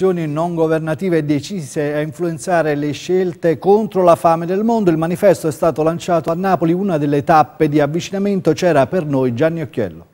organizzazioni non governative decise a influenzare le scelte contro la fame del mondo. Il manifesto è stato lanciato a Napoli, una delle tappe di avvicinamento c'era per noi Gianni Occhiello.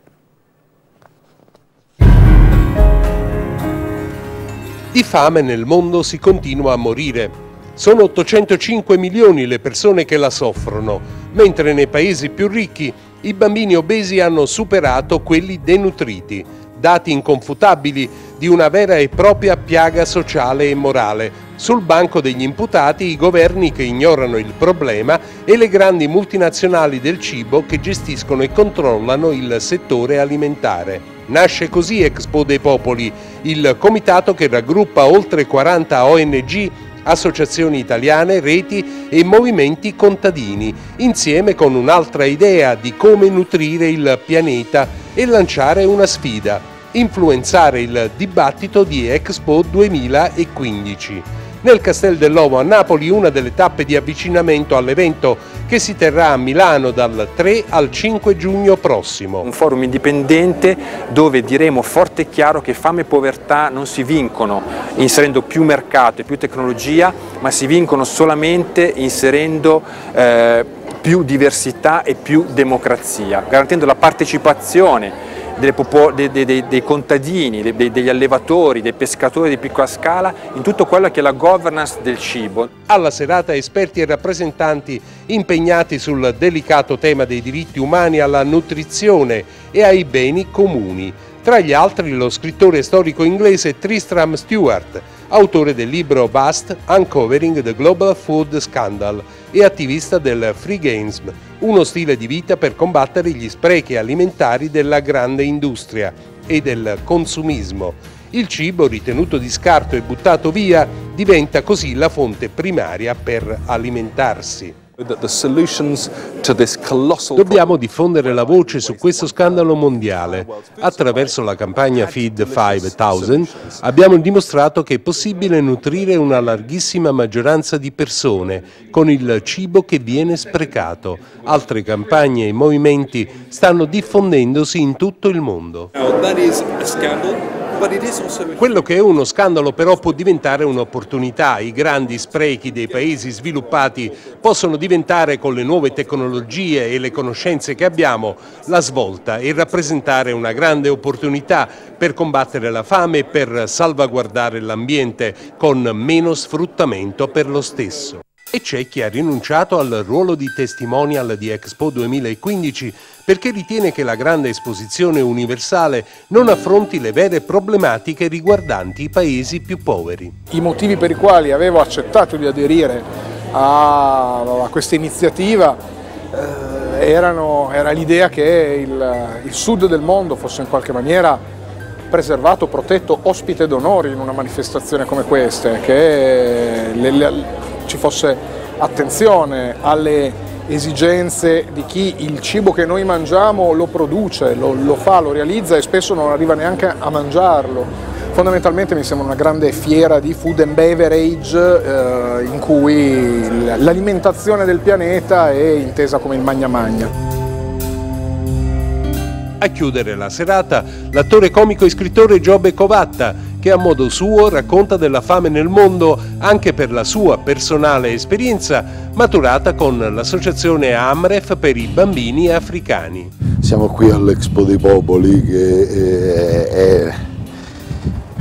Di fame nel mondo si continua a morire. Sono 805 milioni le persone che la soffrono, mentre nei paesi più ricchi i bambini obesi hanno superato quelli denutriti, dati inconfutabili di una vera e propria piaga sociale e morale. Sul banco degli imputati i governi che ignorano il problema e le grandi multinazionali del cibo che gestiscono e controllano il settore alimentare. Nasce così Expo dei Popoli, il comitato che raggruppa oltre 40 ONG associazioni italiane, reti e movimenti contadini, insieme con un'altra idea di come nutrire il pianeta e lanciare una sfida, influenzare il dibattito di Expo 2015 nel Castel dell'Ovo a Napoli una delle tappe di avvicinamento all'evento che si terrà a Milano dal 3 al 5 giugno prossimo. Un forum indipendente dove diremo forte e chiaro che fame e povertà non si vincono inserendo più mercato e più tecnologia, ma si vincono solamente inserendo eh, più diversità e più democrazia, garantendo la partecipazione dei, dei, dei, contadini, dei, degli allevatori, dei pescatori di piccola scala, in tutto quello che è la governance del cibo. Alla serata esperti e rappresentanti impegnati sul delicato tema dei diritti umani alla nutrizione e ai beni comuni, tra gli altri lo scrittore storico inglese Tristram Stewart, autore del libro Bust Uncovering the Global Food Scandal e attivista del Free Games, uno stile di vita per combattere gli sprechi alimentari della grande industria e del consumismo. Il cibo, ritenuto di scarto e buttato via, diventa così la fonte primaria per alimentarsi. Dobbiamo diffondere la voce su questo scandalo mondiale. Attraverso la campagna Feed 5000 abbiamo dimostrato che è possibile nutrire una larghissima maggioranza di persone con il cibo che viene sprecato. Altre campagne e movimenti stanno diffondendosi in tutto il mondo. Quello che è uno scandalo però può diventare un'opportunità. I grandi sprechi dei paesi sviluppati possono diventare con le nuove tecnologie e le conoscenze che abbiamo la svolta e rappresentare una grande opportunità per combattere la fame e per salvaguardare l'ambiente con meno sfruttamento per lo stesso. E c'è chi ha rinunciato al ruolo di testimonial di Expo 2015 perché ritiene che la grande esposizione universale non affronti le vere problematiche riguardanti i paesi più poveri. I motivi per i quali avevo accettato di aderire a, a questa iniziativa eh, erano, era l'idea che il, il sud del mondo fosse in qualche maniera preservato, protetto, ospite d'onore in una manifestazione come questa, che le, le, ci fosse attenzione alle esigenze di chi il cibo che noi mangiamo lo produce, lo, lo fa, lo realizza e spesso non arriva neanche a mangiarlo. Fondamentalmente mi sembra una grande fiera di food and beverage eh, in cui l'alimentazione del pianeta è intesa come il magna magna. A chiudere la serata, l'attore comico e scrittore Giobbe Covatta, che a modo suo racconta della fame nel mondo anche per la sua personale esperienza maturata con l'associazione AMREF per i bambini africani. Siamo qui all'Expo dei Popoli che è,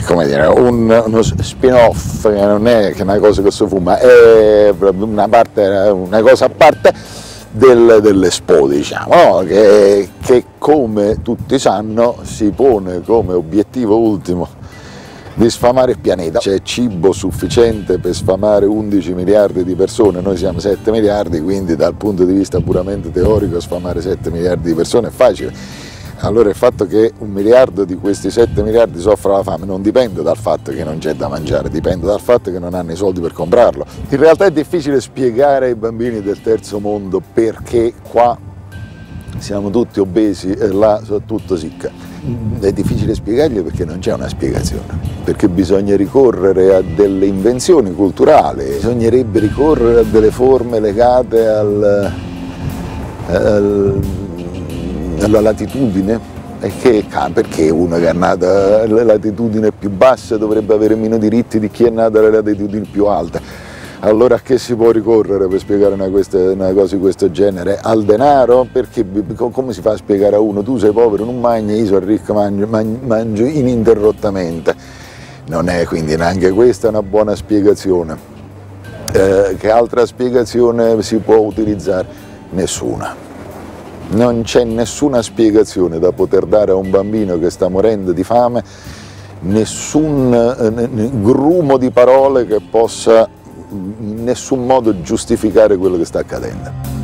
come dire, un, uno spin-off non è che una cosa che si fuma, è una, parte, una cosa a parte del, dell'Expo, diciamo, no? che, che come tutti sanno si pone come obiettivo ultimo di sfamare il pianeta. C'è cibo sufficiente per sfamare 11 miliardi di persone, noi siamo 7 miliardi, quindi dal punto di vista puramente teorico sfamare 7 miliardi di persone è facile. Allora il fatto che un miliardo di questi 7 miliardi soffra la fame non dipende dal fatto che non c'è da mangiare, dipende dal fatto che non hanno i soldi per comprarlo. In realtà è difficile spiegare ai bambini del terzo mondo perché qua siamo tutti obesi e là tutto sicca è difficile spiegargli perché non c'è una spiegazione, perché bisogna ricorrere a delle invenzioni culturali, bisognerebbe ricorrere a delle forme legate al, al, alla latitudine che, perché uno che è nato alla latitudine più bassa dovrebbe avere meno diritti di chi è nato alle latitudini più alte? Allora a che si può ricorrere per spiegare una, questa, una, cosa di questo genere? Al denaro? Perché come si fa a spiegare a uno tu sei povero, non mangi, io sono ricco, mangio, mangio ininterrottamente? Non è quindi neanche questa una buona spiegazione. Eh, che altra spiegazione si può utilizzare? Nessuna. Non c'è nessuna spiegazione da poter dare a un bambino che sta morendo di fame, nessun eh, grumo di parole che possa in nessun modo giustificare quello che sta accadendo.